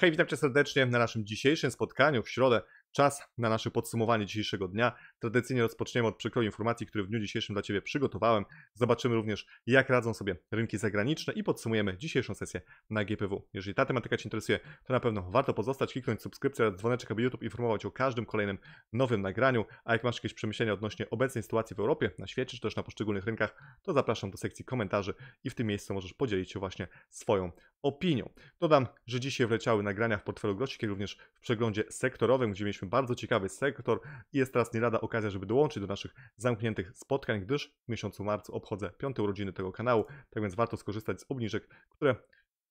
Hej, witam cię serdecznie na naszym dzisiejszym spotkaniu w środę. Czas na nasze podsumowanie dzisiejszego dnia. Tradycyjnie rozpoczniemy od przykroju informacji, które w dniu dzisiejszym dla Ciebie przygotowałem. Zobaczymy również, jak radzą sobie rynki zagraniczne i podsumujemy dzisiejszą sesję na GPW. Jeżeli ta tematyka Cię interesuje, to na pewno warto pozostać, kliknąć subskrypcję oraz dzwoneczek, aby YouTube informować o każdym kolejnym nowym nagraniu. A jak masz jakieś przemyślenia odnośnie obecnej sytuacji w Europie, na świecie, czy też na poszczególnych rynkach, to zapraszam do sekcji komentarzy i w tym miejscu możesz podzielić się właśnie swoją opinią. Dodam, że dzisiaj wleciały nagrania w portfelu Grosik, jak również w przeglądzie sektorowym, gdzie mieliśmy bardzo ciekawy sektor i jest teraz nie lada okazja, żeby dołączyć do naszych zamkniętych spotkań, gdyż w miesiącu marcu obchodzę piąte urodziny tego kanału, tak więc warto skorzystać z obniżek, które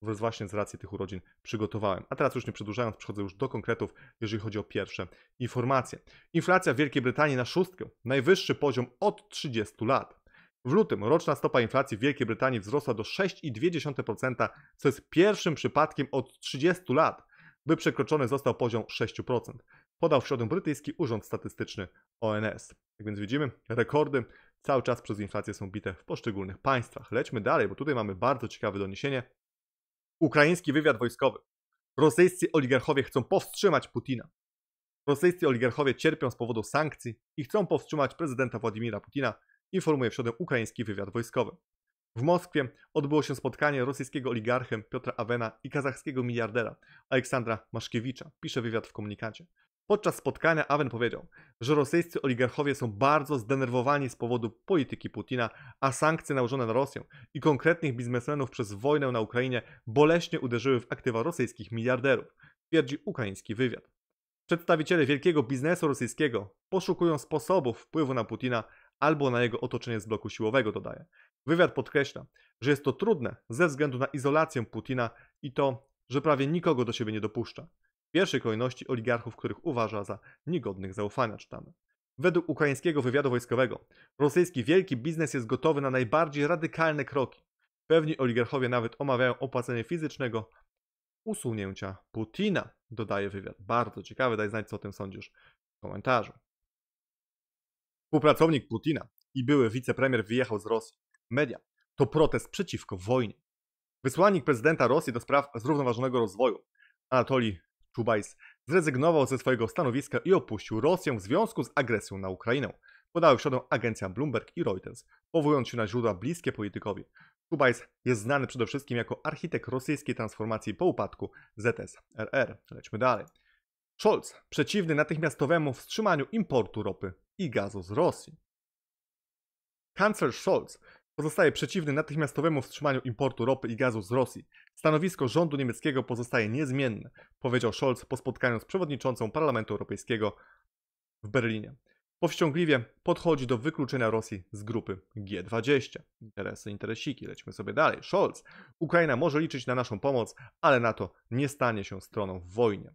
właśnie z racji tych urodzin przygotowałem. A teraz już nie przedłużając, przechodzę już do konkretów, jeżeli chodzi o pierwsze informacje. Inflacja w Wielkiej Brytanii na szóstkę, najwyższy poziom od 30 lat. W lutym roczna stopa inflacji w Wielkiej Brytanii wzrosła do 6,2%, co jest pierwszym przypadkiem od 30 lat, by przekroczony został poziom 6%. Podał w środę brytyjski Urząd Statystyczny ONS. Jak więc widzimy, rekordy cały czas przez inflację są bite w poszczególnych państwach. Lećmy dalej, bo tutaj mamy bardzo ciekawe doniesienie. Ukraiński wywiad wojskowy. Rosyjscy oligarchowie chcą powstrzymać Putina. Rosyjscy oligarchowie cierpią z powodu sankcji i chcą powstrzymać prezydenta Władimira Putina, informuje środę ukraiński wywiad wojskowy. W Moskwie odbyło się spotkanie rosyjskiego oligarchy Piotra Awena i kazachskiego miliardera Aleksandra Maszkiewicza, pisze wywiad w komunikacie. Podczas spotkania Awen powiedział, że rosyjscy oligarchowie są bardzo zdenerwowani z powodu polityki Putina, a sankcje nałożone na Rosję i konkretnych biznesmenów przez wojnę na Ukrainie boleśnie uderzyły w aktywa rosyjskich miliarderów, twierdzi ukraiński wywiad. Przedstawiciele wielkiego biznesu rosyjskiego poszukują sposobów wpływu na Putina albo na jego otoczenie z bloku siłowego, dodaje. Wywiad podkreśla, że jest to trudne ze względu na izolację Putina i to, że prawie nikogo do siebie nie dopuszcza. W pierwszej kolejności oligarchów, których uważa za niegodnych zaufania, czytamy. Według ukraińskiego wywiadu wojskowego, rosyjski wielki biznes jest gotowy na najbardziej radykalne kroki. Pewni oligarchowie nawet omawiają opłacenie fizycznego usunięcia Putina, dodaje wywiad. Bardzo ciekawe, daj znać, co o tym sądzisz w komentarzu. Współpracownik Putina i były wicepremier wyjechał z Rosji. Media. To protest przeciwko wojnie. Wysłannik prezydenta Rosji do spraw zrównoważonego rozwoju, Anatolij Czubajs, zrezygnował ze swojego stanowiska i opuścił Rosję w związku z agresją na Ukrainę. Podały w środę agencja Bloomberg i Reuters, powołując się na źródła bliskie politykowi. Czubajs jest znany przede wszystkim jako architekt rosyjskiej transformacji po upadku ZSRR. Lećmy dalej. Scholz przeciwny natychmiastowemu wstrzymaniu importu ropy i gazu z Rosji. Kanclerz Scholz pozostaje przeciwny natychmiastowemu wstrzymaniu importu ropy i gazu z Rosji. Stanowisko rządu niemieckiego pozostaje niezmienne, powiedział Scholz po spotkaniu z przewodniczącą Parlamentu Europejskiego w Berlinie. Powściągliwie podchodzi do wykluczenia Rosji z grupy G20. Interesy, interesiki, lećmy sobie dalej. Scholz. Ukraina może liczyć na naszą pomoc, ale NATO nie stanie się stroną w wojnie.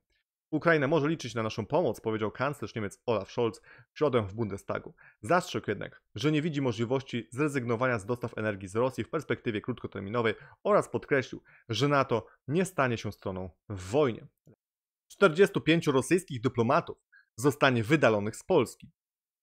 Ukraina może liczyć na naszą pomoc, powiedział kanclerz Niemiec Olaf Scholz w środę w Bundestagu. Zastrzegł jednak, że nie widzi możliwości zrezygnowania z dostaw energii z Rosji w perspektywie krótkoterminowej oraz podkreślił, że NATO nie stanie się stroną w wojnie. 45 rosyjskich dyplomatów zostanie wydalonych z Polski.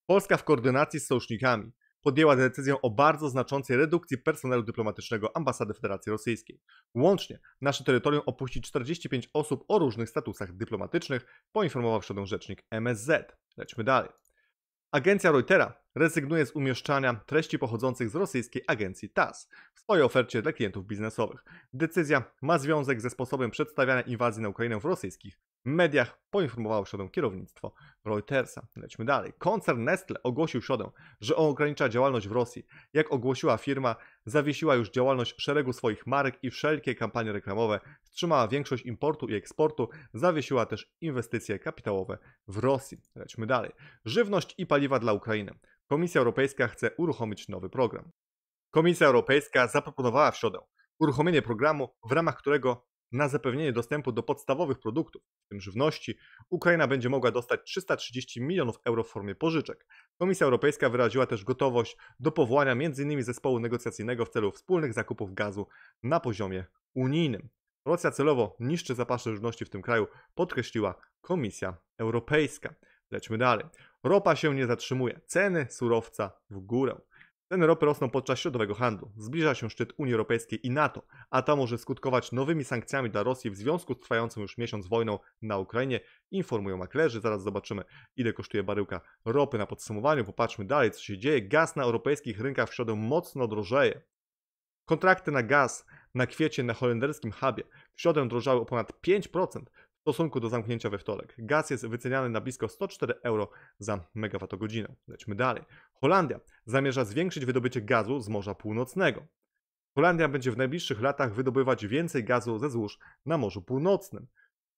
Polska w koordynacji z sojusznikami podjęła decyzję o bardzo znaczącej redukcji personelu dyplomatycznego Ambasady Federacji Rosyjskiej. Łącznie nasze terytorium opuści 45 osób o różnych statusach dyplomatycznych, poinformował w rzecznik MSZ. Lećmy dalej. Agencja Reutera rezygnuje z umieszczania treści pochodzących z rosyjskiej agencji TASS w swojej ofercie dla klientów biznesowych. Decyzja ma związek ze sposobem przedstawiania inwazji na Ukrainę w rosyjskich mediach poinformowało w środę kierownictwo Reutersa. Lećmy dalej. Koncern Nestle ogłosił w środę, że ogranicza działalność w Rosji. Jak ogłosiła firma, zawiesiła już działalność szeregu swoich marek i wszelkie kampanie reklamowe, wstrzymała większość importu i eksportu, zawiesiła też inwestycje kapitałowe w Rosji. Lećmy dalej. Żywność i paliwa dla Ukrainy. Komisja Europejska chce uruchomić nowy program. Komisja Europejska zaproponowała w środę uruchomienie programu, w ramach którego na zapewnienie dostępu do podstawowych produktów, w tym żywności, Ukraina będzie mogła dostać 330 milionów euro w formie pożyczek. Komisja Europejska wyraziła też gotowość do powołania m.in. zespołu negocjacyjnego w celu wspólnych zakupów gazu na poziomie unijnym. Rosja celowo niszczy zapasy żywności w tym kraju, podkreśliła Komisja Europejska. Lećmy dalej. Ropa się nie zatrzymuje, ceny surowca w górę. Ceny ropy rosną podczas środowego handlu. Zbliża się szczyt Unii Europejskiej i NATO, a to może skutkować nowymi sankcjami dla Rosji w związku z trwającą już miesiąc wojną na Ukrainie, informują maklerzy. Zaraz zobaczymy, ile kosztuje baryłka ropy na podsumowaniu. Popatrzmy dalej, co się dzieje. Gaz na europejskich rynkach w środę mocno drożeje. Kontrakty na gaz na kwiecie na holenderskim hubie w środę drożały o ponad 5%, w stosunku do zamknięcia we wtorek. Gaz jest wyceniany na blisko 104 euro za megawattogodzinę. Lećmy dalej. Holandia zamierza zwiększyć wydobycie gazu z Morza Północnego. Holandia będzie w najbliższych latach wydobywać więcej gazu ze złóż na Morzu Północnym.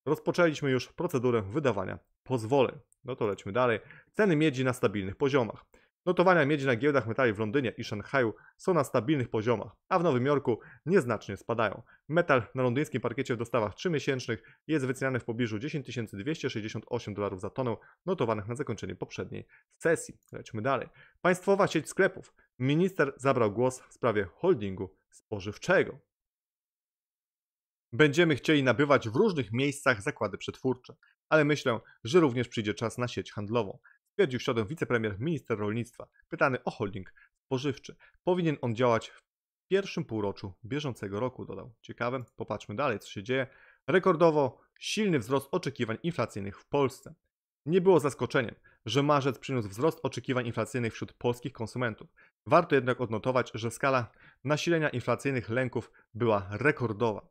Rozpoczęliśmy już procedurę wydawania pozwoleń. No to lećmy dalej. Ceny miedzi na stabilnych poziomach. Notowania miedzi na giełdach metali w Londynie i Szanghaju są na stabilnych poziomach, a w Nowym Jorku nieznacznie spadają. Metal na londyńskim parkiecie w dostawach 3-miesięcznych jest wyceniany w pobliżu 10 268 dolarów za tonę, notowanych na zakończenie poprzedniej sesji. Lećmy dalej. Państwowa sieć sklepów. Minister zabrał głos w sprawie holdingu spożywczego. Będziemy chcieli nabywać w różnych miejscach zakłady przetwórcze, ale myślę, że również przyjdzie czas na sieć handlową stwierdził w środę wicepremier minister rolnictwa, pytany o holding spożywczy. Powinien on działać w pierwszym półroczu bieżącego roku, dodał. Ciekawe, popatrzmy dalej, co się dzieje. Rekordowo silny wzrost oczekiwań inflacyjnych w Polsce. Nie było zaskoczeniem, że marzec przyniósł wzrost oczekiwań inflacyjnych wśród polskich konsumentów. Warto jednak odnotować, że skala nasilenia inflacyjnych lęków była rekordowa.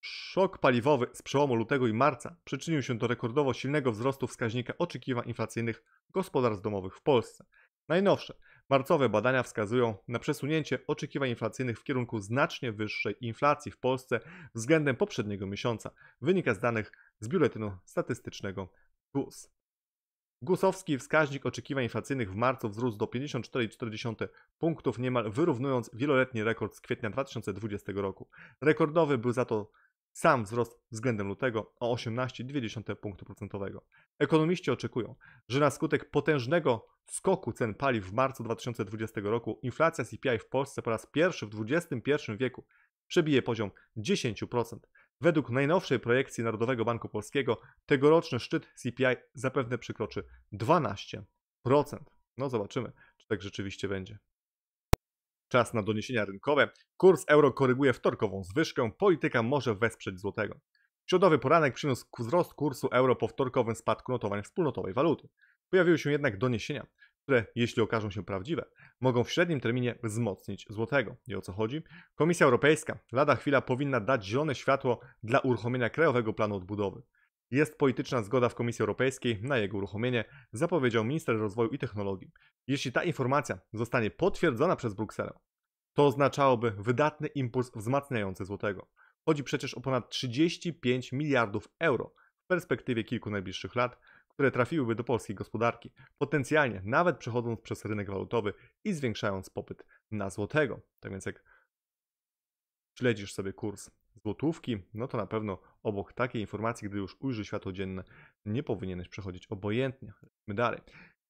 Szok paliwowy z przełomu lutego i marca przyczynił się do rekordowo silnego wzrostu wskaźnika oczekiwań inflacyjnych gospodarstw domowych w Polsce. Najnowsze marcowe badania wskazują na przesunięcie oczekiwań inflacyjnych w kierunku znacznie wyższej inflacji w Polsce względem poprzedniego miesiąca. Wynika z danych z biuletynu statystycznego GUS. Gusowski wskaźnik oczekiwań inflacyjnych w marcu wzrósł do 54,4 punktów, niemal wyrównując wieloletni rekord z kwietnia 2020 roku. Rekordowy był za to sam wzrost względem lutego o 18,2 punktu procentowego. Ekonomiści oczekują, że na skutek potężnego skoku cen paliw w marcu 2020 roku inflacja CPI w Polsce po raz pierwszy w XXI wieku przebije poziom 10%. Według najnowszej projekcji Narodowego Banku Polskiego tegoroczny szczyt CPI zapewne przekroczy 12%. No zobaczymy, czy tak rzeczywiście będzie. Czas na doniesienia rynkowe. Kurs euro koryguje wtorkową zwyżkę. Polityka może wesprzeć złotego. Środowy poranek przyniósł wzrost kursu euro po wtorkowym spadku notowań wspólnotowej waluty. Pojawiły się jednak doniesienia, które, jeśli okażą się prawdziwe, mogą w średnim terminie wzmocnić złotego. I o co chodzi? Komisja Europejska lada chwila powinna dać zielone światło dla uruchomienia Krajowego Planu Odbudowy. Jest polityczna zgoda w Komisji Europejskiej na jego uruchomienie, zapowiedział minister rozwoju i technologii. Jeśli ta informacja zostanie potwierdzona przez Brukselę, to oznaczałoby wydatny impuls wzmacniający złotego. Chodzi przecież o ponad 35 miliardów euro w perspektywie kilku najbliższych lat, które trafiłyby do polskiej gospodarki, potencjalnie nawet przechodząc przez rynek walutowy i zwiększając popyt na złotego. Tak więc jak śledzisz sobie kurs złotówki, no to na pewno obok takiej informacji, gdy już ujrzy światło dzienne, nie powinieneś przechodzić obojętnie. Lecimy dalej.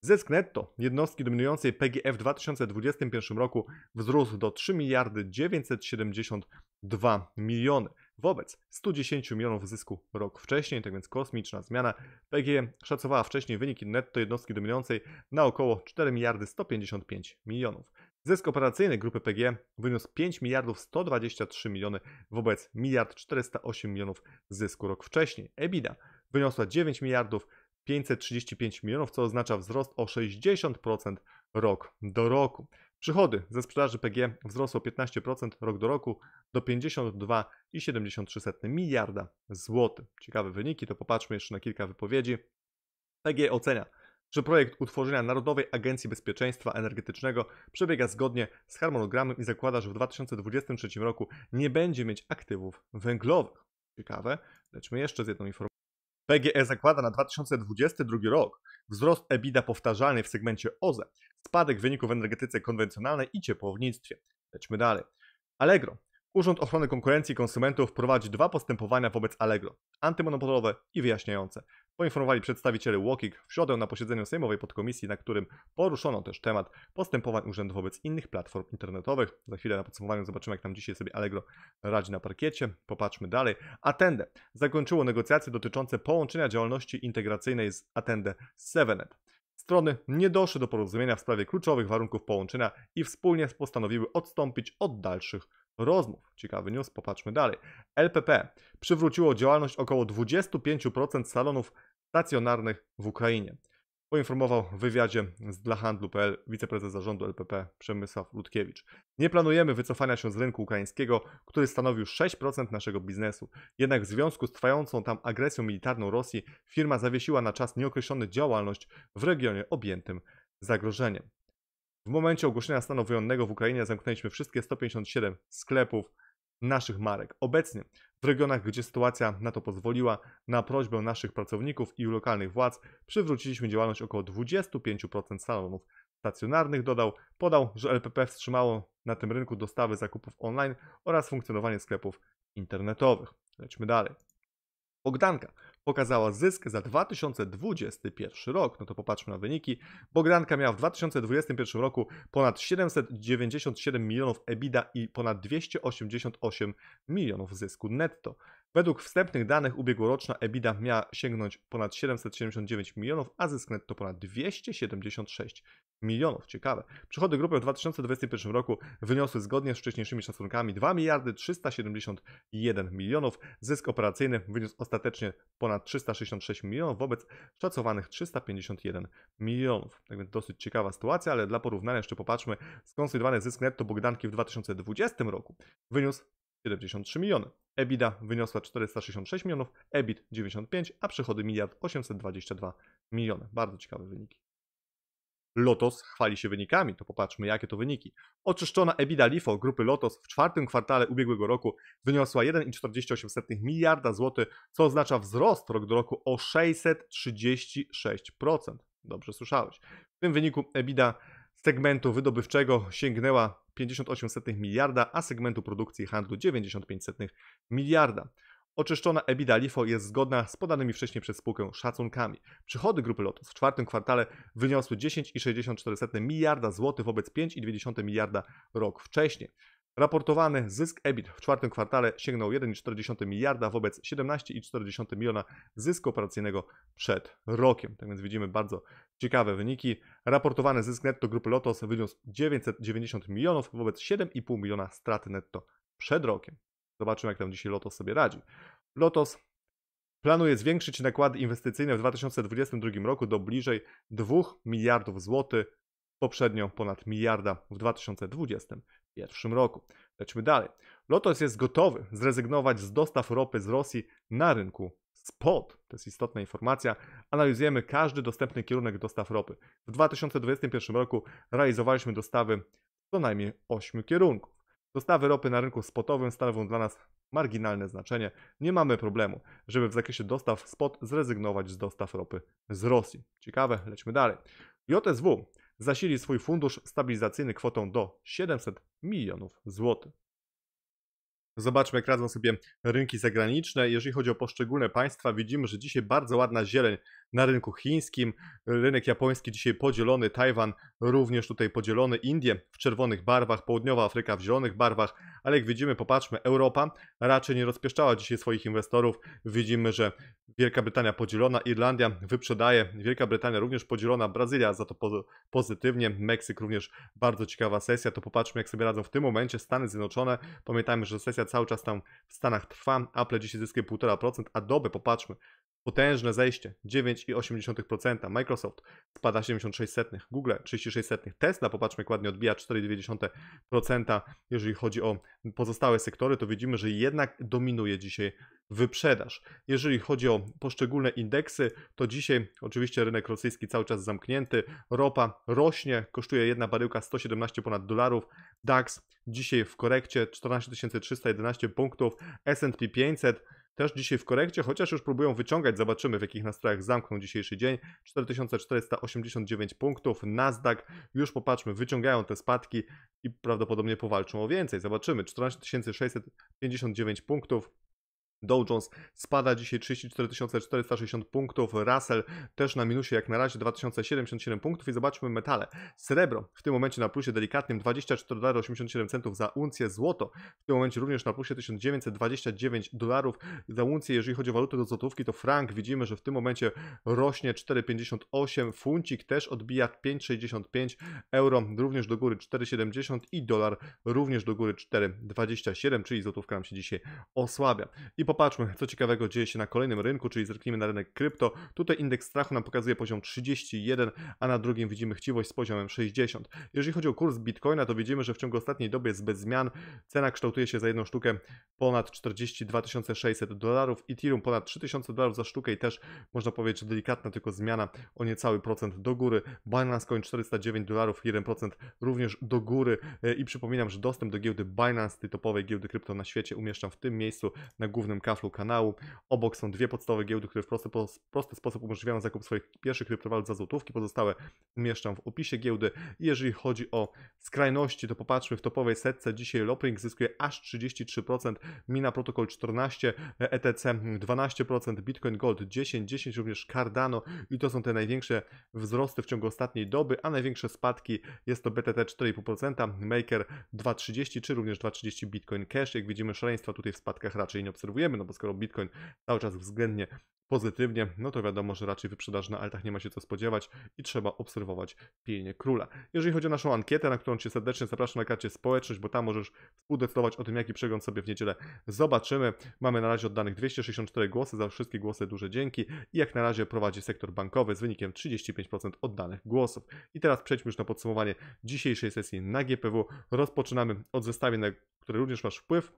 Zysk netto jednostki dominującej PGF w 2021 roku wzrósł do 3 miliardy 972 miliony wobec 110 milionów zysku rok wcześniej, tak więc kosmiczna zmiana. PGE szacowała wcześniej wyniki netto jednostki dominującej na około 4 miliardy 155 milionów. Zysk operacyjny grupy PGE wyniósł 5 miliardów 123 miliony wobec 1 408 milionów zysku rok wcześniej. EBITDA wyniosła 9 miliardów 535 milionów, co oznacza wzrost o 60% rok do roku. Przychody ze sprzedaży PG wzrosły o 15% rok do roku do 52,73 miliarda złotych. Ciekawe wyniki, to popatrzmy jeszcze na kilka wypowiedzi. PG ocenia, że projekt utworzenia Narodowej Agencji Bezpieczeństwa Energetycznego przebiega zgodnie z harmonogramem i zakłada, że w 2023 roku nie będzie mieć aktywów węglowych. Ciekawe. Lećmy jeszcze z jedną informacją. PGE zakłada na 2022 rok wzrost EBITDA powtarzalny w segmencie OZE, spadek wyników w energetyce konwencjonalnej i ciepłownictwie. Lećmy dalej. Allegro. Urząd Ochrony Konkurencji i Konsumentów prowadzi dwa postępowania wobec Allegro, antymonopolowe i wyjaśniające poinformowali przedstawiciele UOKiK w środę na posiedzeniu Sejmowej Podkomisji, na którym poruszono też temat postępowań urzędów wobec innych platform internetowych. Za chwilę na podsumowaniu zobaczymy, jak tam dzisiaj sobie Allegro radzi na parkiecie. Popatrzmy dalej. Atende zakończyło negocjacje dotyczące połączenia działalności integracyjnej z Atende z Sevenet. Strony nie doszły do porozumienia w sprawie kluczowych warunków połączenia i wspólnie postanowiły odstąpić od dalszych rozmów. Ciekawy news, popatrzmy dalej. LPP przywróciło działalność około 25% salonów stacjonarnych w Ukrainie. Poinformował w wywiadzie z dla handlu.pl wiceprezes zarządu LPP Przemysław Ludkiewicz. Nie planujemy wycofania się z rynku ukraińskiego, który stanowił 6% naszego biznesu. Jednak w związku z trwającą tam agresją militarną Rosji, firma zawiesiła na czas nieokreślony działalność w regionie objętym zagrożeniem. W momencie ogłoszenia stanu wojennego w Ukrainie zamknęliśmy wszystkie 157 sklepów naszych marek. Obecnie w regionach, gdzie sytuacja na to pozwoliła, na prośbę naszych pracowników i lokalnych władz przywróciliśmy działalność około 25% salonów stacjonarnych. Dodał, podał, że LPP wstrzymało na tym rynku dostawy zakupów online oraz funkcjonowanie sklepów internetowych. Lećmy dalej. Bogdanka pokazała zysk za 2021 rok. No to popatrzmy na wyniki. Bogdanka miała w 2021 roku ponad 797 milionów EBITDA i ponad 288 milionów zysku netto. Według wstępnych danych ubiegłoroczna EBITDA miała sięgnąć ponad 779 milionów, a zysk netto ponad 276 milionów. Ciekawe. Przychody grupy w 2021 roku wyniosły zgodnie z wcześniejszymi szacunkami 2 miliardy 371 milionów. Zysk operacyjny wyniósł ostatecznie ponad 366 milionów wobec szacowanych 351 milionów. Tak więc dosyć ciekawa sytuacja, ale dla porównania jeszcze popatrzmy. Skonsolidowany zysk netto Bogdanki w 2020 roku wyniósł 73 miliony. EBITDA wyniosła 466 milionów, EBIT 95, a przychody 1 822 miliony. Bardzo ciekawe wyniki. Lotos chwali się wynikami, to popatrzmy jakie to wyniki. Oczyszczona EBITDA LIFO grupy Lotos w czwartym kwartale ubiegłego roku wyniosła 1,48 miliarda złotych, co oznacza wzrost rok do roku o 636%. Dobrze słyszałeś. W tym wyniku EBITDA segmentu wydobywczego sięgnęła 58 miliarda, a segmentu produkcji i handlu 95 miliarda. Oczyszczona EBITDA LIFO jest zgodna z podanymi wcześniej przez spółkę szacunkami. Przychody grupy Lotus w czwartym kwartale wyniosły 10,64 miliarda złotych wobec 5,2 miliarda rok wcześniej. Raportowany zysk EBIT w czwartym kwartale sięgnął 1,4 miliarda wobec 17,4 miliona zysku operacyjnego przed rokiem. Tak więc widzimy bardzo ciekawe wyniki. Raportowany zysk netto grupy Lotos wyniósł 990 milionów wobec 7,5 miliona straty netto przed rokiem. Zobaczymy, jak tam dzisiaj Lotos sobie radzi. Lotos planuje zwiększyć nakłady inwestycyjne w 2022 roku do bliżej 2 miliardów złotych, poprzednio ponad miliarda w 2021 roku. Lećmy dalej. Lotos jest gotowy zrezygnować z dostaw ropy z Rosji na rynku spot. To jest istotna informacja. Analizujemy każdy dostępny kierunek dostaw ropy. W 2021 roku realizowaliśmy dostawy co najmniej 8 kierunków. Dostawy ropy na rynku spotowym stanowią dla nas marginalne znaczenie. Nie mamy problemu, żeby w zakresie dostaw spot zrezygnować z dostaw ropy z Rosji. Ciekawe, lećmy dalej. JSW zasili swój fundusz stabilizacyjny kwotą do 700 milionów złotych. Zobaczmy, jak radzą sobie rynki zagraniczne. Jeżeli chodzi o poszczególne państwa, widzimy, że dzisiaj bardzo ładna zieleń na rynku chińskim. Rynek japoński dzisiaj podzielony, Tajwan również tutaj podzielony, Indie w czerwonych barwach, Południowa Afryka w zielonych barwach, ale jak widzimy, popatrzmy, Europa raczej nie rozpieszczała dzisiaj swoich inwestorów. Widzimy, że Wielka Brytania podzielona, Irlandia wyprzedaje, Wielka Brytania również podzielona, Brazylia za to pozytywnie, Meksyk również bardzo ciekawa sesja. To popatrzmy, jak sobie radzą w tym momencie Stany Zjednoczone. Pamiętajmy, że sesja cały czas tam w Stanach trwa. Apple dzisiaj zyskuje 1,5%, Adobe, popatrzmy, Potężne zejście 9,8%. Microsoft spada 76%, Google 36%, Tesla popatrzmy jak ładnie odbija 4,2%. Jeżeli chodzi o pozostałe sektory, to widzimy, że jednak dominuje dzisiaj wyprzedaż. Jeżeli chodzi o poszczególne indeksy, to dzisiaj oczywiście rynek rosyjski cały czas zamknięty, ropa rośnie, kosztuje jedna baryłka 117 ponad dolarów, DAX dzisiaj w korekcie 14 311 punktów, S&P 500 też dzisiaj w korekcie, chociaż już próbują wyciągać, zobaczymy w jakich nastrojach zamkną dzisiejszy dzień. 4489 punktów, Nasdaq, już popatrzmy, wyciągają te spadki i prawdopodobnie powalczą o więcej. Zobaczymy, 14659 punktów, Dow Jones spada dzisiaj 34 460 punktów, Russell też na minusie jak na razie 2077 punktów i zobaczmy metale. Srebro w tym momencie na plusie delikatnym 24 dolarów 87 centów za uncję, złoto w tym momencie również na plusie 1929 dolarów za uncję. Jeżeli chodzi o walutę do złotówki, to frank widzimy, że w tym momencie rośnie 4,58, funcik też odbija 5,65, euro również do góry 4,70 i dolar również do góry 4,27, czyli złotówka nam się dzisiaj osłabia. I popatrzmy, co ciekawego dzieje się na kolejnym rynku, czyli zerknijmy na rynek krypto. Tutaj indeks strachu nam pokazuje poziom 31, a na drugim widzimy chciwość z poziomem 60. Jeżeli chodzi o kurs Bitcoina, to widzimy, że w ciągu ostatniej doby jest bez zmian. Cena kształtuje się za jedną sztukę ponad 42 600 dolarów, Ethereum ponad 3000 dolarów za sztukę i też można powiedzieć, że delikatna tylko zmiana o niecały procent do góry. Binance Coin 409 dolarów, 1% również do góry e, i przypominam, że dostęp do giełdy Binance, tej topowej giełdy krypto na świecie umieszczam w tym miejscu na głównym kaflu kanału. Obok są dwie podstawowe giełdy, które w prosty, prosty sposób umożliwiają zakup swoich pierwszych kryptowalut za złotówki. Pozostałe umieszczam w opisie giełdy. I jeżeli chodzi o skrajności, to popatrzmy w topowej setce. Dzisiaj Lopring zyskuje aż 33%, Mina Protocol 14%, ETC 12%, Bitcoin Gold 10%, 10% również Cardano i to są te największe wzrosty w ciągu ostatniej doby, a największe spadki jest to BTT 4,5%, Maker 2,30 czy również 2,30 Bitcoin Cash. Jak widzimy szaleństwa tutaj w spadkach raczej nie obserwujemy, no bo skoro Bitcoin cały czas względnie pozytywnie, no to wiadomo, że raczej wyprzedaż na altach nie ma się co spodziewać i trzeba obserwować pilnie króla. Jeżeli chodzi o naszą ankietę, na którą Cię serdecznie zapraszam na karcie społeczność, bo tam możesz współdecydować o tym, jaki przegląd sobie w niedzielę zobaczymy. Mamy na razie oddanych 264 głosy, za wszystkie głosy duże dzięki i jak na razie prowadzi sektor bankowy z wynikiem 35% oddanych głosów. I teraz przejdźmy już na podsumowanie dzisiejszej sesji na GPW. Rozpoczynamy od zestawień, na które również masz wpływ.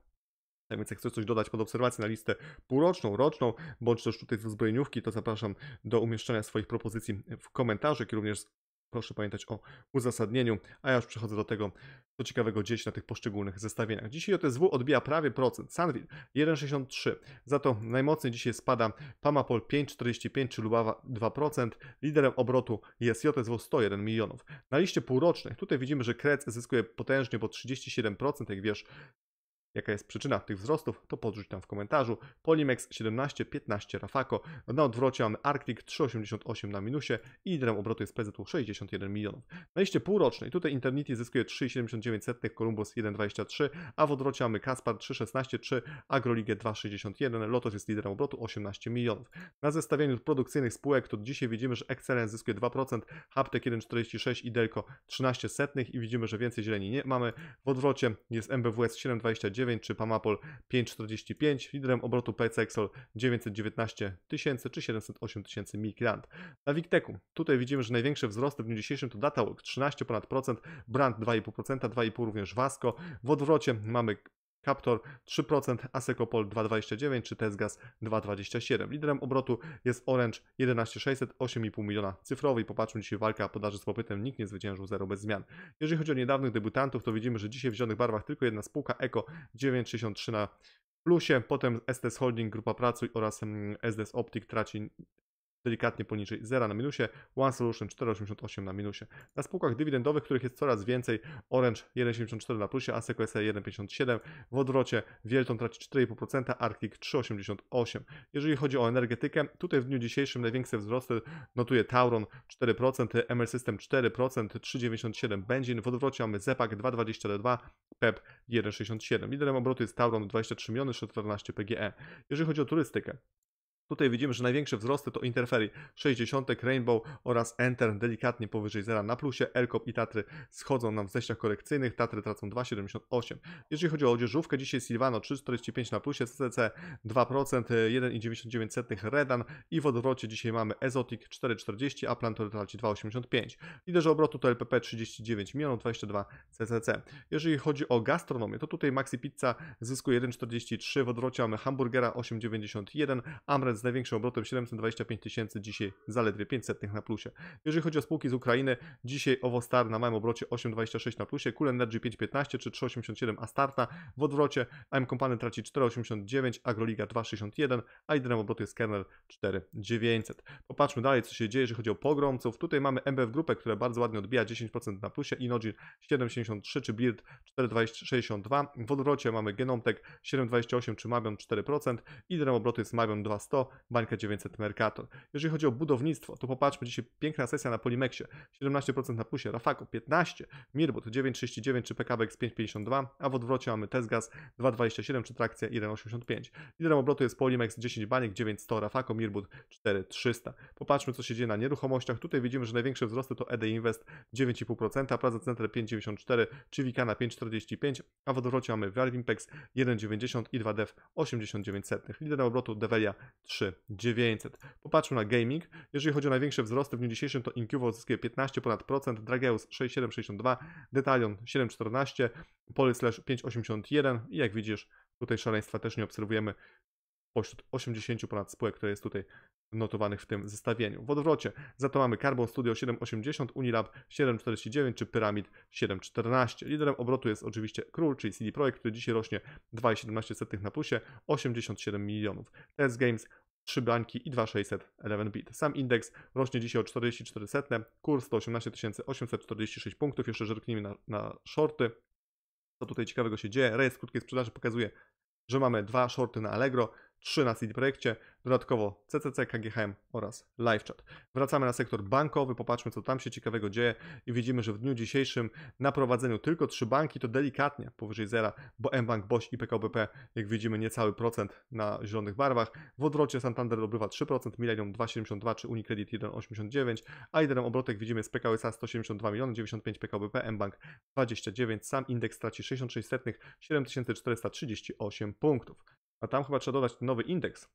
Więc jak chcesz coś dodać pod obserwację na listę półroczną, roczną, bądź też tutaj z zbrojeniówki, to zapraszam do umieszczenia swoich propozycji w komentarzach i również proszę pamiętać o uzasadnieniu, a ja już przechodzę do tego, co ciekawego dzieje się na tych poszczególnych zestawieniach. Dzisiaj OTSW odbija prawie procent, Sunville 1,63, za to najmocniej dzisiaj spada Pamapol 5,45 czy Lubawa 2%, liderem obrotu jest JSW 101 milionów. Na liście półrocznej, tutaj widzimy, że Krec zyskuje potężnie po 37%, jak wiesz, Jaka jest przyczyna tych wzrostów, to podrzuć tam w komentarzu. Polimex 17, 15 Rafako, na odwrocie mamy Arctic 3,88 na minusie i liderem obrotu jest PZU 61 milionów. Na liście półrocznej tutaj Internity zyskuje 3,79, Columbus 1,23, a w odwrocie mamy Kaspar 3,16 czy Agroligę 2,61, Lotos jest liderem obrotu 18 milionów. Na zestawieniu produkcyjnych spółek to dzisiaj widzimy, że Excellence zyskuje 2%, Haptek 1,46 i Delco 13 setnych i widzimy, że więcej zieleni nie mamy. W odwrocie jest MBWS 7,29 czy Pamapol 545, liderem obrotu PC Excel 919 tysięcy czy 708 tysięcy migrant. Na Wikteku, tutaj widzimy, że największe wzrosty w dniu dzisiejszym to Datawalk 13 ponad procent, Brand 2,5%, 2,5% również Vasco. W odwrocie mamy Captor 3%, Asecopol 2,29 czy Tesgas 2,27. Liderem obrotu jest Orange 11,600, 8,5 miliona cyfrowy i popatrzmy dzisiaj walka podaży z popytem, nikt nie zwyciężył, zero bez zmian. Jeżeli chodzi o niedawnych debiutantów, to widzimy, że dzisiaj w zielonych barwach tylko jedna spółka, Eco 9,63 na plusie, potem STS Holding, Grupa Pracuj oraz mm, SDS Optic traci delikatnie poniżej 0 na minusie, One Solution 4,88 na minusie. Na spółkach dywidendowych, których jest coraz więcej, Orange 1,74 na plusie, Aseco SE 1,57, w odwrocie Wielton traci 4,5%, Arctic 3,88. Jeżeli chodzi o energetykę, tutaj w dniu dzisiejszym największe wzrosty notuje Tauron 4%, ML System 4%, 3,97 Benzin, w odwrocie mamy Zepak 2,22, PEP 1,67. Liderem obrotu jest Tauron 23 miliony, 14 PGE. Jeżeli chodzi o turystykę, Tutaj widzimy, że największe wzrosty to Interferry 60, Rainbow oraz Enter delikatnie powyżej zera na plusie. Elkop i Tatry schodzą nam w zejściach korekcyjnych, Tatry tracą 2,78. Jeżeli chodzi o odzieżówkę, dzisiaj Silvano 3,45 na plusie, CCC 2%, 1,99 Redan i w odwrocie dzisiaj mamy Ezotic 4,40, a Plantor traci 2,85. Liderzy obrotu to LPP 39 milionów 22 CCC. Jeżeli chodzi o gastronomię, to tutaj Maxi Pizza zyskuje 1,43, w odwrocie mamy Hamburgera 8,91, Amre nawet z największym obrotem 725 tysięcy, dzisiaj zaledwie 500 na plusie. Jeżeli chodzi o spółki z Ukrainy, dzisiaj Owostar na małym obrocie 8,26 na plusie, Cool Energy 5,15 czy 3,87 Astarta. W odwrocie AM Company traci 4,89, Agroliga 2,61, a liderem obrotu jest Kernel 4,900. Popatrzmy dalej, co się dzieje, jeżeli chodzi o pogromców. Tutaj mamy MBF Grupę, która bardzo ładnie odbija 10% na plusie, Inogir 7,73 czy Build 4,62. W odwrocie mamy Genomtech 7,28 czy Mabion 4%, liderem obrotu jest Mabion 2,100, Bańka 900 Mercator. Jeżeli chodzi o budownictwo, to popatrzmy, dzisiaj piękna sesja na Polimexie, 17% na plusie, Rafaco 15, Mirbut 9,39 czy PKBX 5,52, a w odwrocie mamy Tesgas 2,27 czy Trakcja 1,85. Liderem obrotu jest Polimex 10 baniek 9,100, Rafaco Mirbut 4,300. Popatrzmy co się dzieje na nieruchomościach. Tutaj widzimy, że największe wzrosty to ED Invest 9,5%, Plaza Center 5,94 czy Wikana 5,45, a w odwrocie mamy Valvimpex 1,90 i 2DEV 89 setnych. Liderem obrotu Develia 3,900. Popatrzmy na gaming. Jeżeli chodzi o największe wzrosty w dniu dzisiejszym to Incuvo zyskuje 15 ponad procent, Drageus 6,762, Detalion 7,14, Polyslash 5,81 i jak widzisz tutaj szaleństwa też nie obserwujemy pośród 80 ponad spółek, które jest tutaj notowanych w tym zestawieniu. W odwrocie za to mamy Carbon Studio 780, Unilab 749 czy Pyramid 714. Liderem obrotu jest oczywiście Król, czyli CD Projekt, który dzisiaj rośnie 2,17 na plusie, 87 milionów. TS Games 3 bańki i 2600 11 bit. Sam indeks rośnie dzisiaj o 44 setne, kurs to 18 846 punktów. Jeszcze zerknijmy na, na shorty. Co tutaj ciekawego się dzieje? Rejestr krótkiej sprzedaży pokazuje, że mamy dwa shorty na Allegro, 3 na CD Projekcie, dodatkowo CCC, KGHM oraz LiveChat. Wracamy na sektor bankowy, popatrzmy co tam się ciekawego dzieje i widzimy, że w dniu dzisiejszym na prowadzeniu tylko trzy banki, to delikatnie powyżej zera, bo mBank, BOŚ i PKBP, jak widzimy niecały procent na zielonych barwach. W odwrocie Santander dobywa 3%, Millennium 2,72 czy Unicredit 1,89, a liderem obrotek widzimy z PKO SA 172 miliony, 95 PKBP, mBank 29, sam indeks traci 66 setnych, 7438 punktów. A tam chyba trzeba dodać nowy indeks.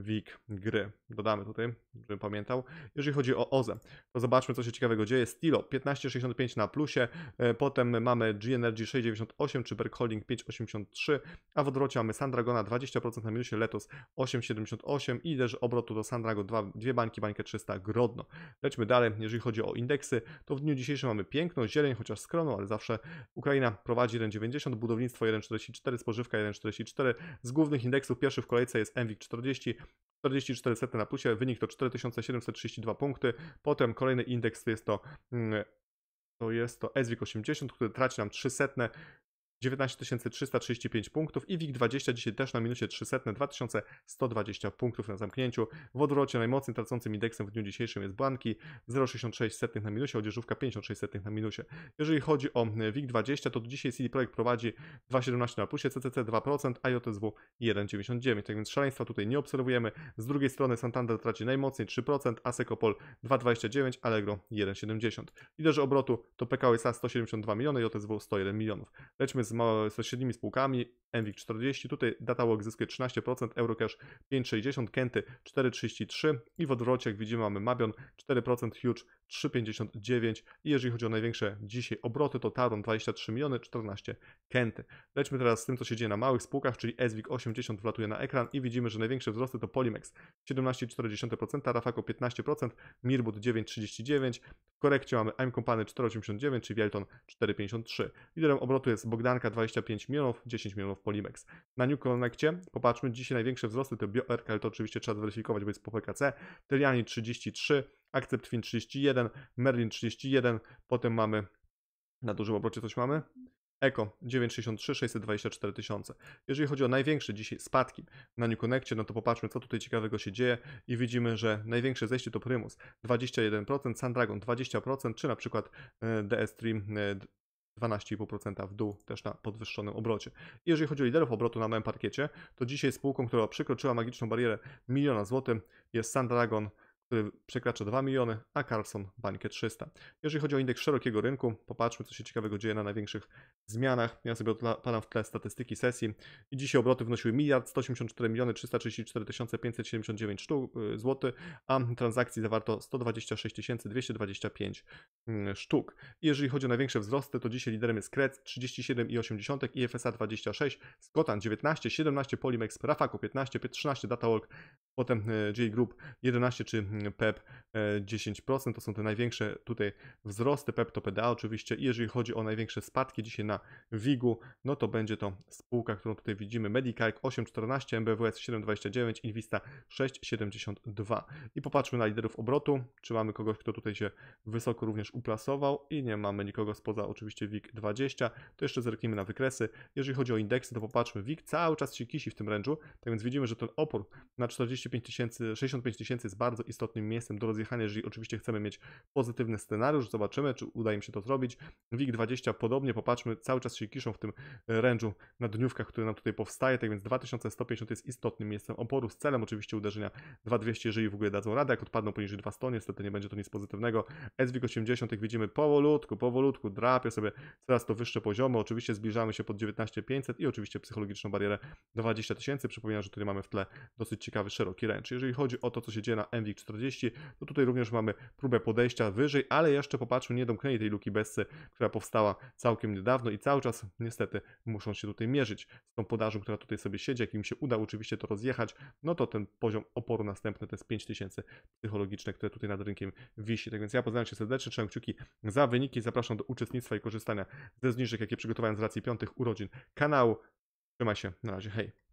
WIG gry. Dodamy tutaj, żebym pamiętał. Jeżeli chodzi o OZE, to zobaczmy, co się ciekawego dzieje. Stilo 15,65 na plusie, e, potem mamy G-Energy 6,98 czy Berg Holding 5,83, a w odwrocie mamy Sandragona 20% na minusie, Letos 8,78 i też obrotu do Sandrago 2, dwie bańki, bańkę 300 Grodno. Lećmy dalej, jeżeli chodzi o indeksy, to w dniu dzisiejszym mamy piękną zieleń, chociaż skromną, ale zawsze Ukraina prowadzi 1,90, budownictwo 1,44, spożywka 1,44. Z głównych indeksów pierwszy w kolejce jest MWIG 40, 44 sety na plusie, wynik to 4732 punkty. Potem kolejny indeks to jest to, mm, to jest to SWIG 80, który traci nam 3 setne, 19 335 punktów i WIG20 dzisiaj też na minusie 300, 2120 punktów na zamknięciu. W odwrocie najmocniej tracącym indeksem w dniu dzisiejszym jest Blanki 0,66 setnych na minusie, odzieżówka 56 setnych na minusie. Jeżeli chodzi o WIG20, to dzisiaj CD Projekt prowadzi 2,17 na plusie, CCC 2%, a JSW 1,99, tak więc szaleństwa tutaj nie obserwujemy. Z drugiej strony Santander traci najmocniej 3%, Asekopol 2,29, Allegro 1,70. Liderzy obrotu to PKO SA 172 miliony, JSW 101 milionów. Lećmy z z, z sąsiednimi spółkami, Envik 40, tutaj Datawalk zyskuje 13%, Eurocash 5,60, Kenty 4,33 i w odwrocie, jak widzimy, mamy Mabion 4%, Huge 3,59 i jeżeli chodzi o największe dzisiaj obroty, to Taron 23 miliony, 14 Kenty. Lećmy teraz z tym, co się dzieje na małych spółkach, czyli SWIG 80 wlatuje na ekran i widzimy, że największe wzrosty to Polimex 17,4%, Rafaco 15%, Mirbut 9,39, w korekcie mamy M Company 4,89, czy Wielton 4,53. Liderem obrotu jest Bogdanka 25 milionów, 10 milionów Polimex. Na New Connectie popatrzmy, dzisiaj największe wzrosty to BioRK, ale to oczywiście trzeba zweryfikować, bo jest po PKC, Tyliani 33, Accept Fin 31, Merlin 31, potem mamy na dużym obrocie coś mamy? Eko 963 624 tysiące. Jeżeli chodzi o największe dzisiaj spadki na New Connectie, no to popatrzmy, co tutaj ciekawego się dzieje i widzimy, że największe zejście to Prymus 21%, Sandragon 20%, czy na przykład e, DS Stream 12,5% w dół też na podwyższonym obrocie. jeżeli chodzi o liderów obrotu na małym parkiecie, to dzisiaj spółką, która przekroczyła magiczną barierę miliona złotych jest Sandragon który przekracza 2 miliony, a Carlson bańkę 300. Jeżeli chodzi o indeks szerokiego rynku, popatrzmy, co się ciekawego dzieje na największych zmianach. Ja sobie odpalam w tle statystyki sesji i dzisiaj obroty wynosiły 1 184 miliony 334 579 sztuk, y, zł, a transakcji zawarto 126 225 mm, sztuk. I jeżeli chodzi o największe wzrosty, to dzisiaj liderem jest Krec 37,8, IFSA 26, Skotan 19, 17 Polimex, Rafaco 15, 13 Datawalk Potem e, J Group 11 czy mm, PEP e, 10%. To są te największe tutaj wzrosty. PEP to PDA oczywiście. I jeżeli chodzi o największe spadki dzisiaj na WIG-u, no to będzie to spółka, którą tutaj widzimy. Medicarg 8,14, MBWS 7,29, Invista 6,72. I popatrzmy na liderów obrotu. Czy mamy kogoś, kto tutaj się wysoko również uplasował i nie mamy nikogo spoza oczywiście WIG 20. To jeszcze zerknijmy na wykresy. Jeżeli chodzi o indeksy, to popatrzmy. WIG cały czas się kisi w tym range'u, tak więc widzimy, że ten opór na 45 tysięcy, 65 tysięcy jest bardzo istotnym miejscem do rozjechania, jeżeli oczywiście chcemy mieć pozytywny scenariusz. Zobaczymy, czy uda im się to zrobić. WIG 20 podobnie, popatrzmy, cały czas się kiszą w tym range'u na dniówkach, który nam tutaj powstaje, tak więc 2150 jest istotnym miejscem oporu z celem oczywiście uderzenia 2200, jeżeli w ogóle dadzą radę, jak odpadną poniżej 200, niestety nie będzie to nic pozytywnego. SWIG 80 jak widzimy powolutku, powolutku, drapie sobie coraz to wyższe poziomy, oczywiście zbliżamy się pod 19500 i oczywiście psychologiczną barierę 20 tysięcy. Przypominam, że tutaj mamy w tle dosyć ciekawy, szeroki range. Jeżeli chodzi o to, co się dzieje na MWIG 40, to tutaj również mamy próbę podejścia wyżej, ale jeszcze popatrzmy, nie domknęli tej luki Bessy, która powstała całkiem niedawno i cały czas niestety muszą się tutaj mierzyć z tą podażą, która tutaj sobie siedzi. Jak im się uda oczywiście to rozjechać, no to ten poziom oporu następny to jest 5000 psychologiczne, które tutaj nad rynkiem wisi. Tak więc ja pozdrawiam Cię serdecznie, trzymam kciuki za wyniki, zapraszam do uczestnictwa i korzystania ze zniżek, jakie przygotowałem z racji piątych urodzin kanału. Trzymaj się, na razie, hej.